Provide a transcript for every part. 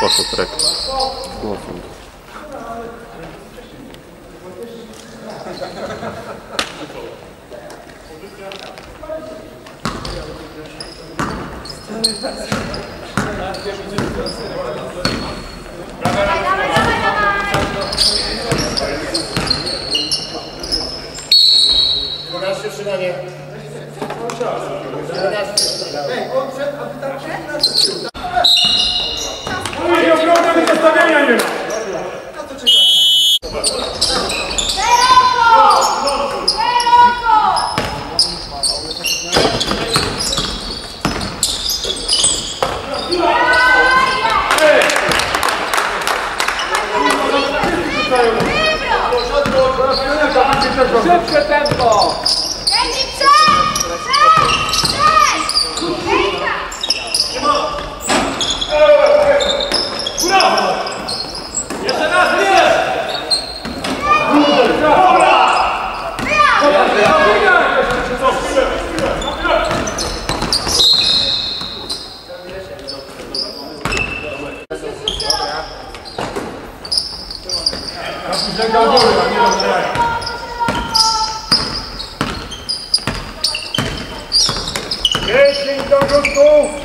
poszedł trek. Głosem. Trzymanie. Raz. Ej, on a ty tam strony zostawienia nie ma. Szybkie tempo! Я голдовый, они разряют. Рейсинг до!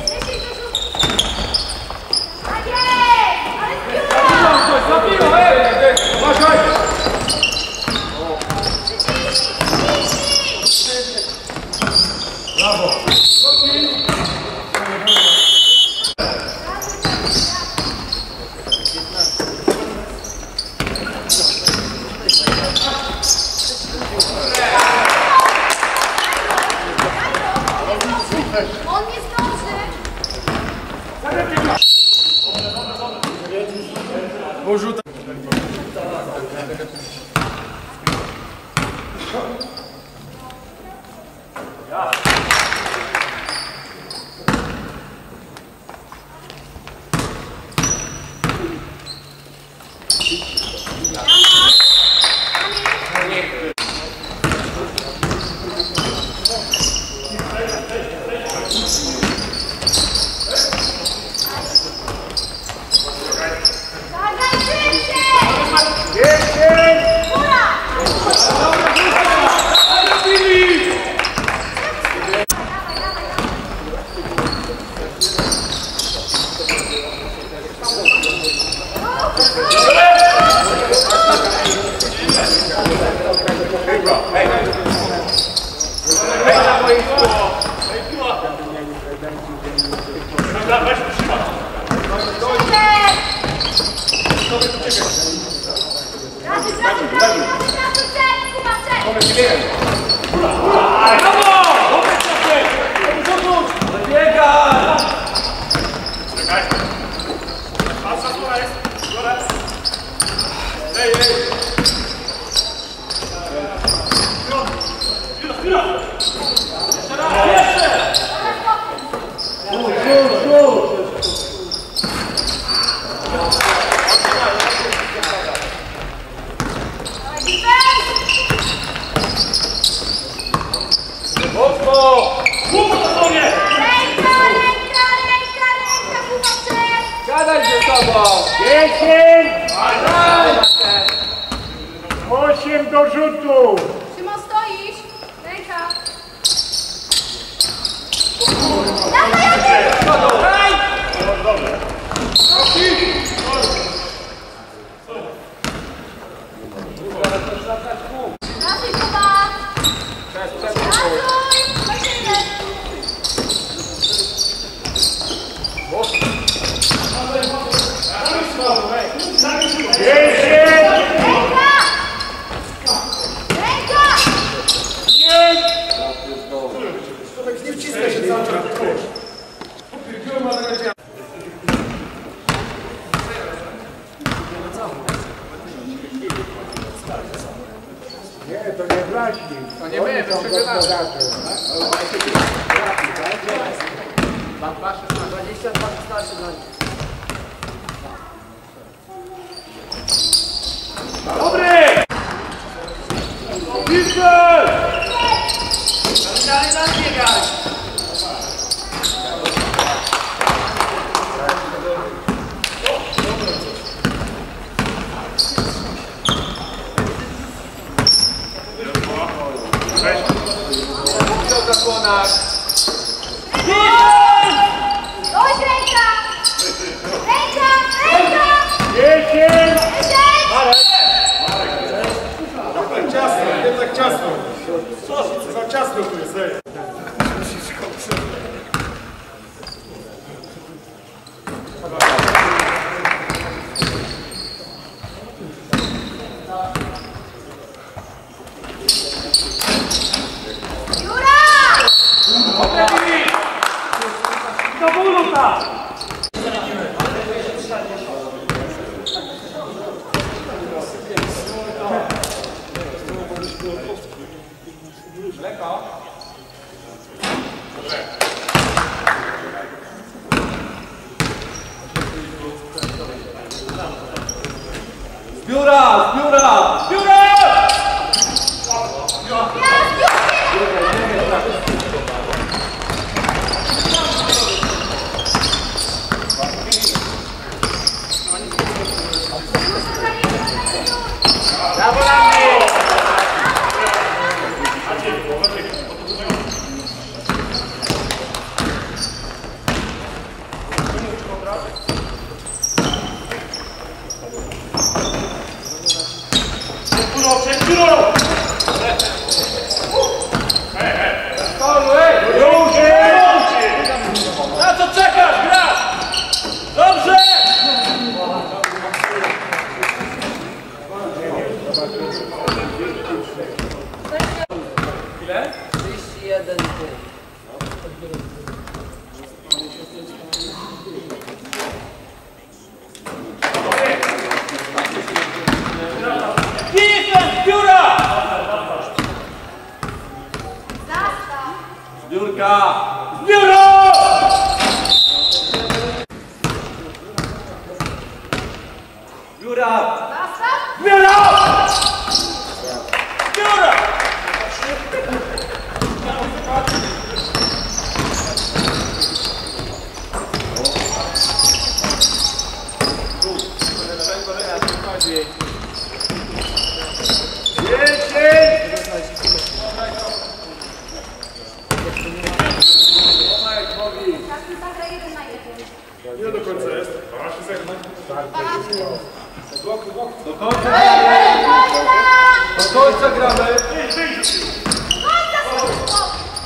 Do końca gramy.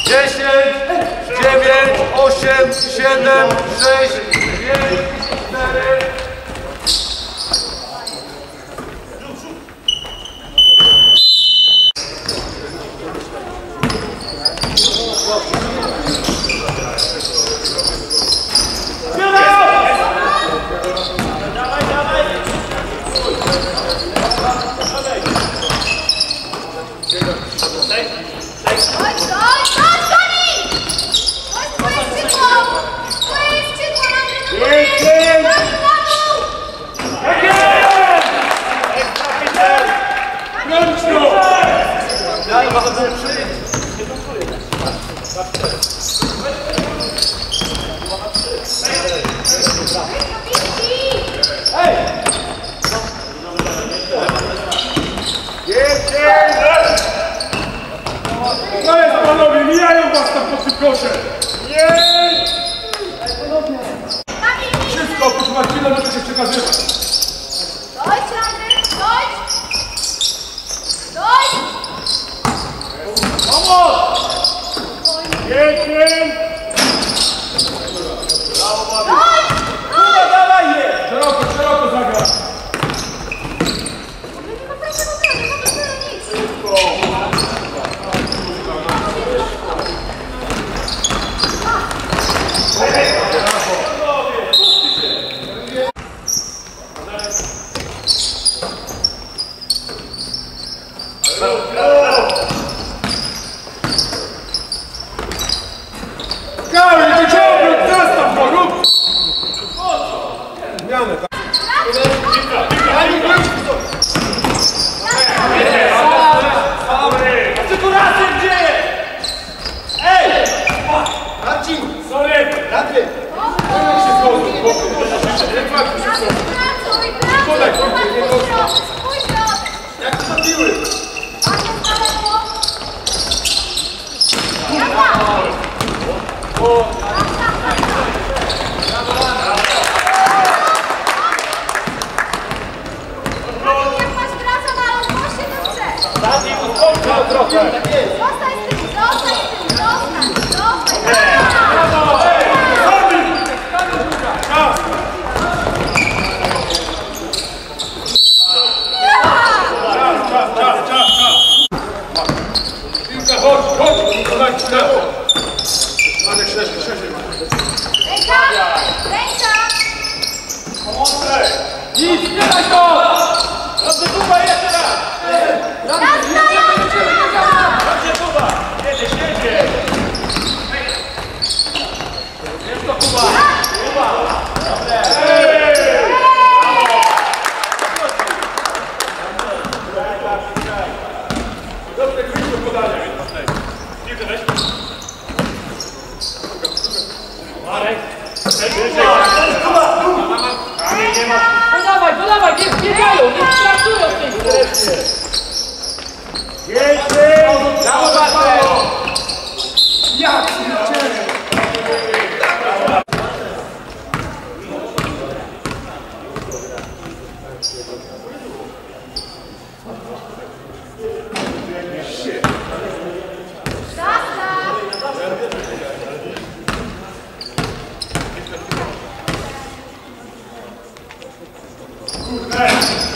10, 9, 8, 7, 6, 5, 4, 前进 Good.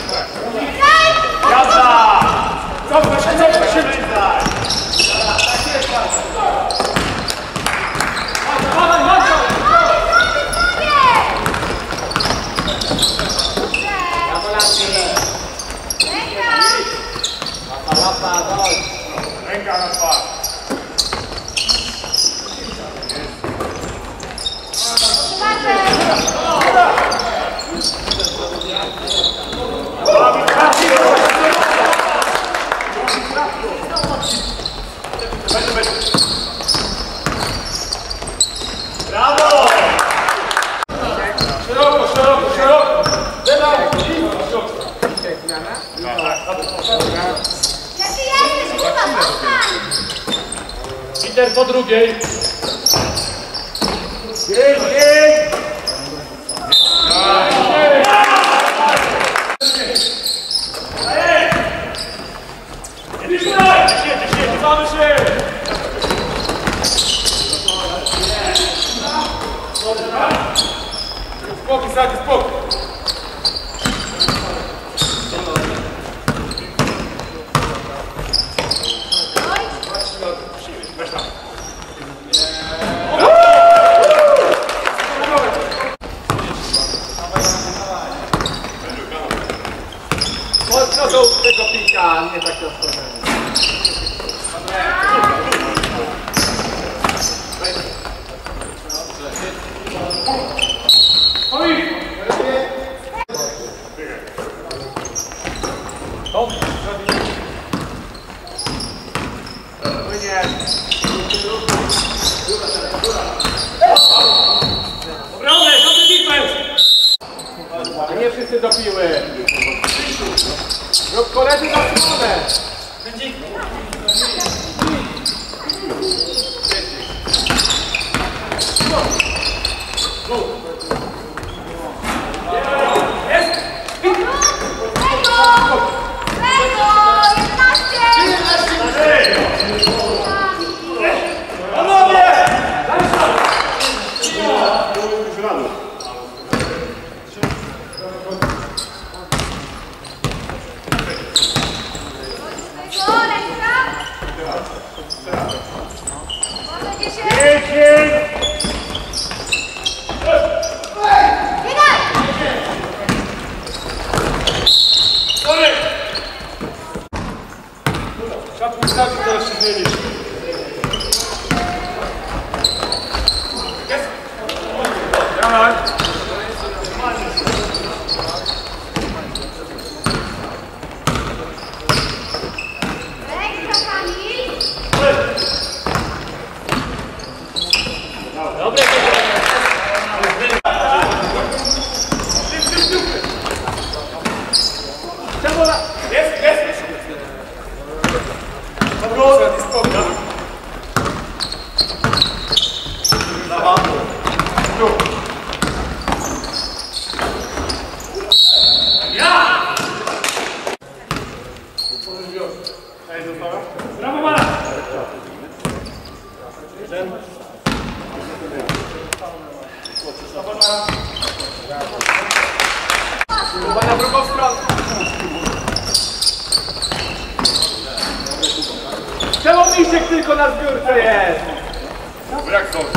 traktorze.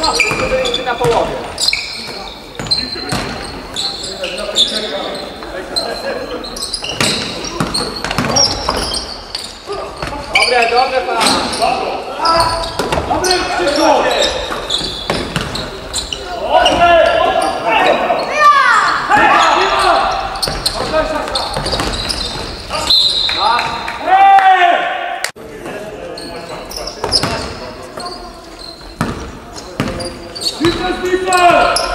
No, to na połowie. Dobre, dobre pan. Dobre, Krzysztof. Defense,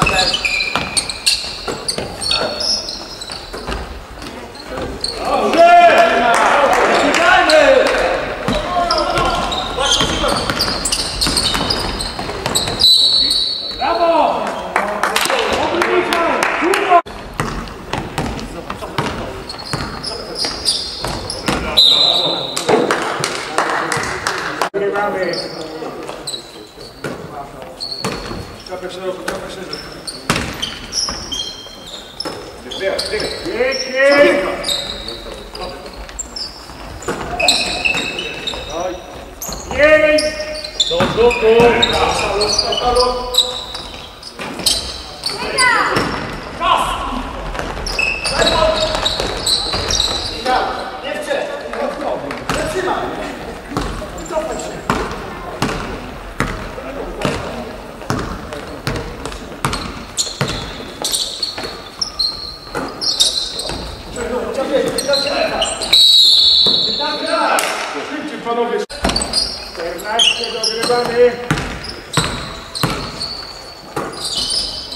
Tam jesteś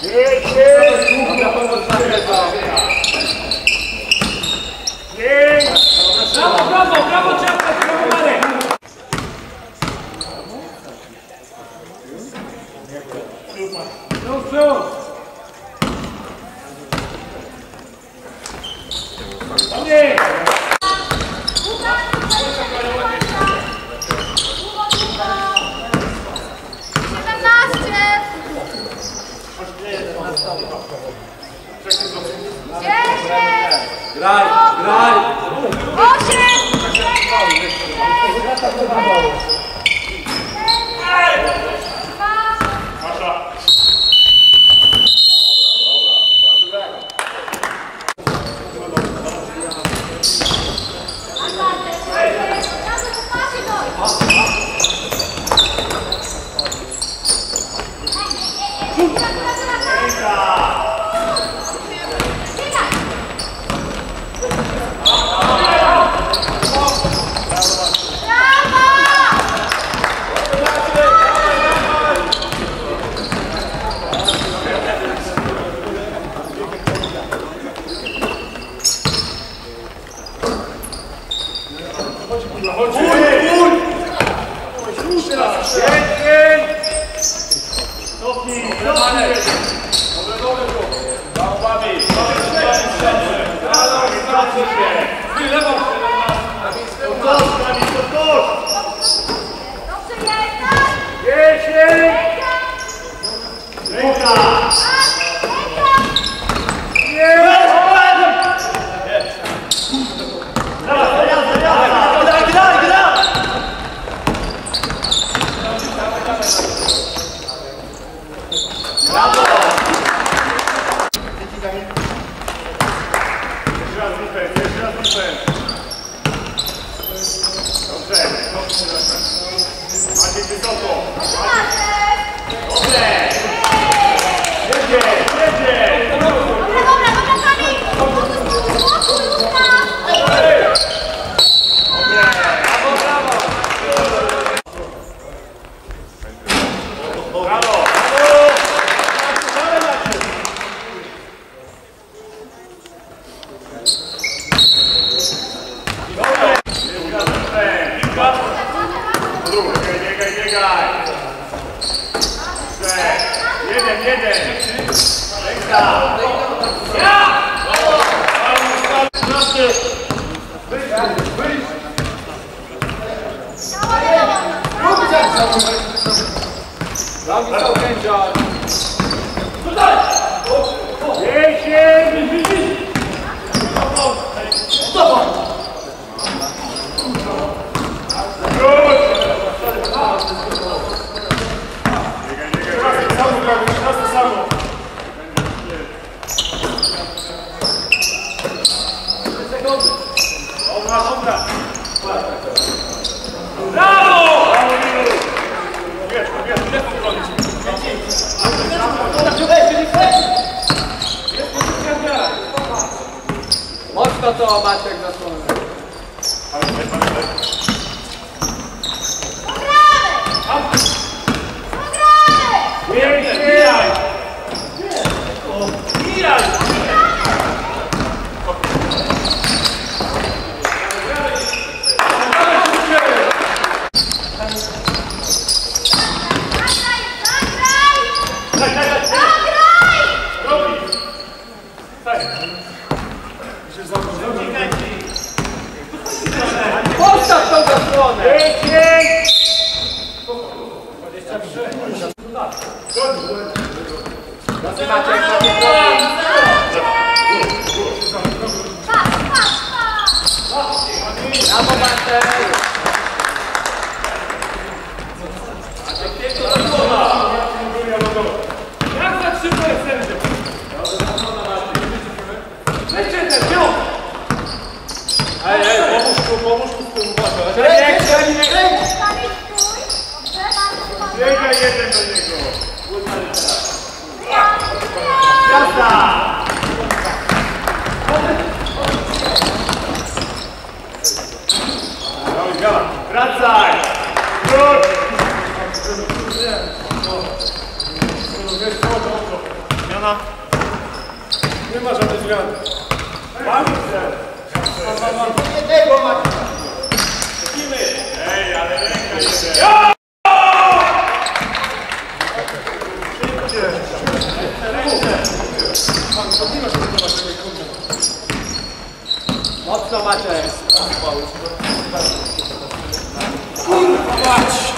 Pięknie! Pięknie! 暗い暗い。Kurwa mać!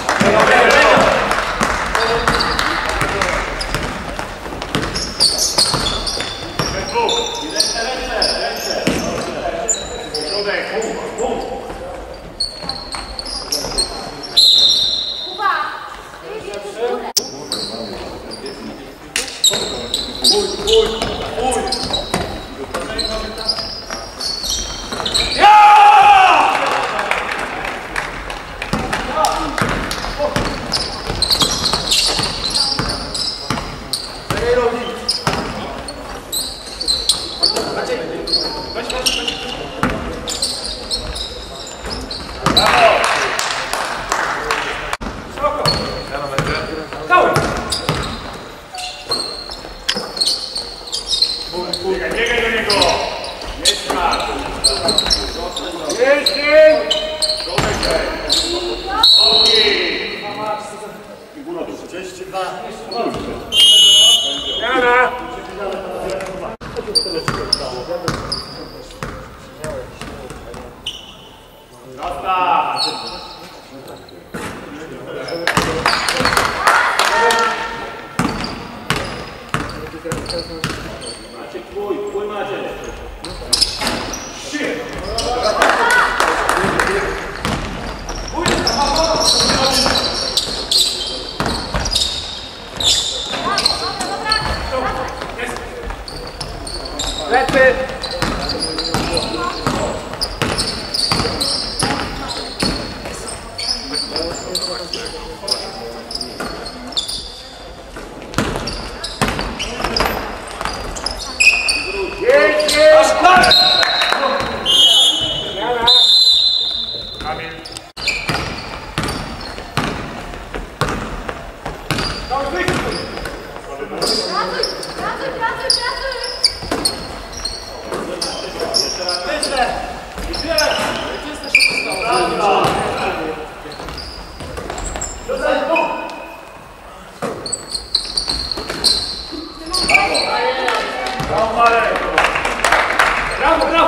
Bravo, bravo.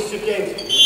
Który?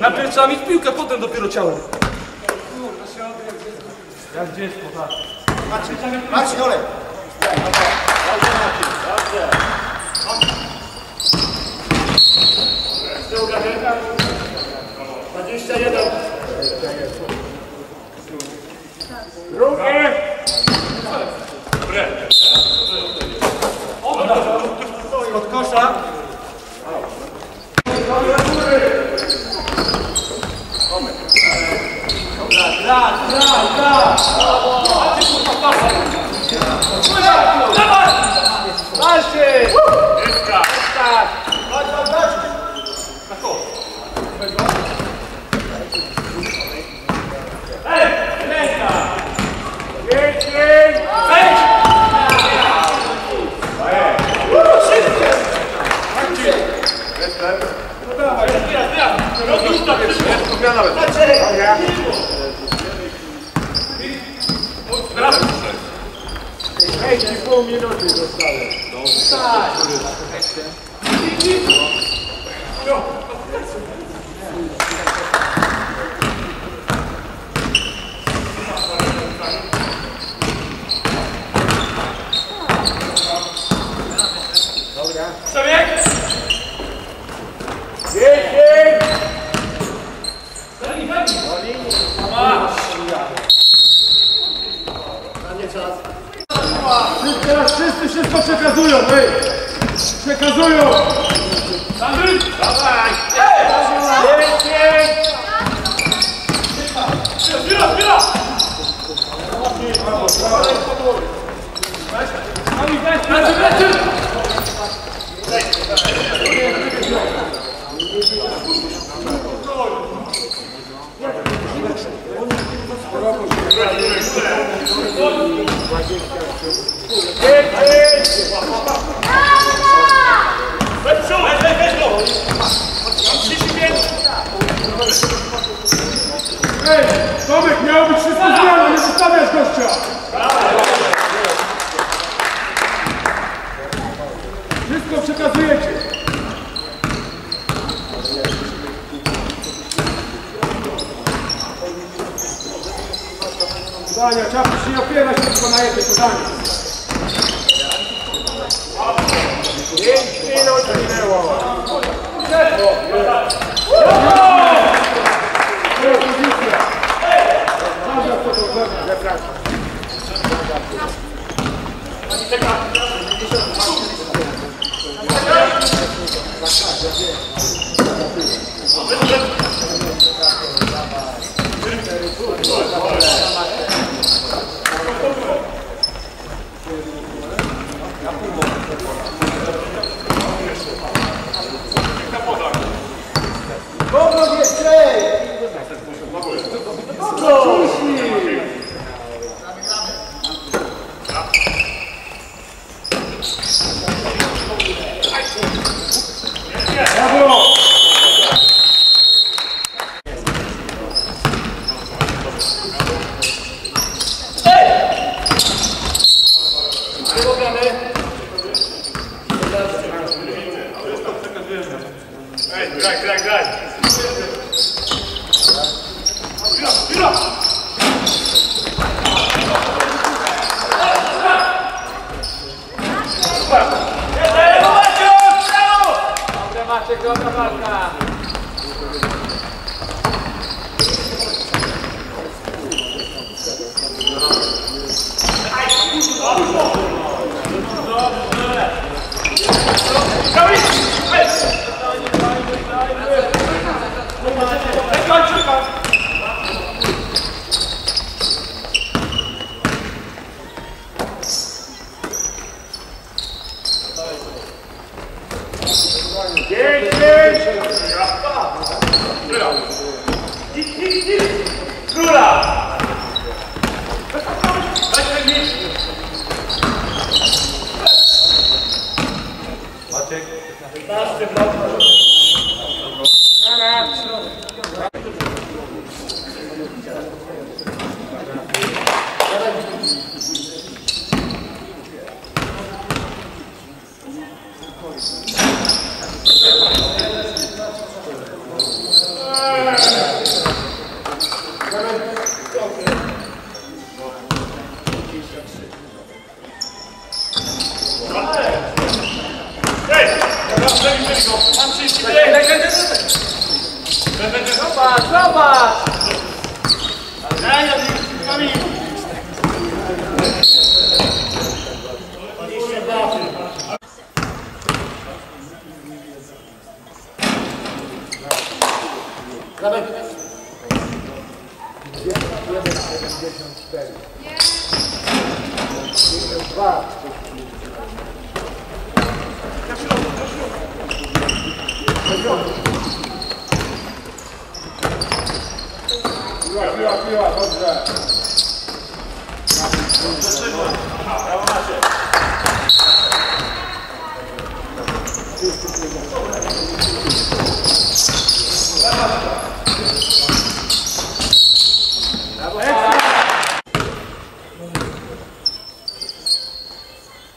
Najpierw trzeba mieć piłkę, potem dopiero ciałem. Marcin, olej. Od kosza. Chodź. Pięć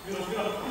Vira, vira.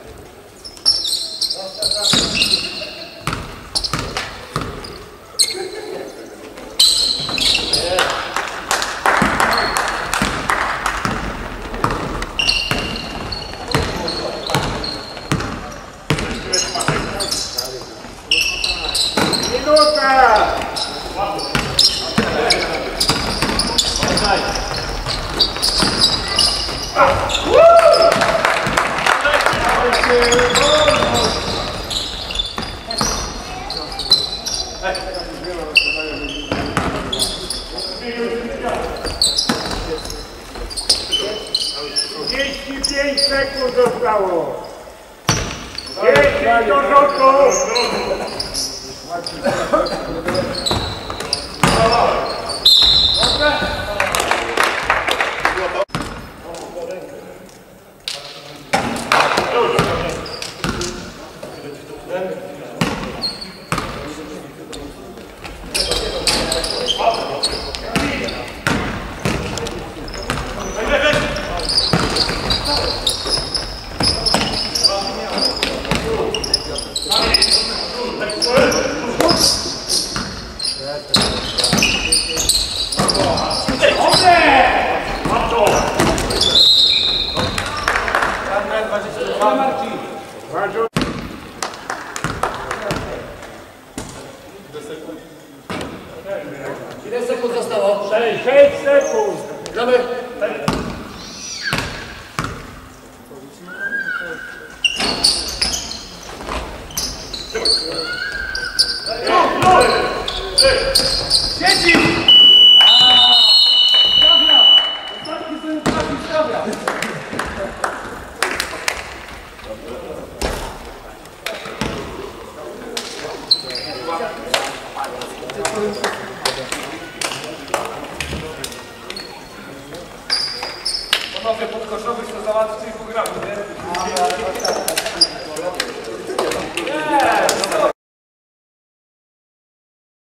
Then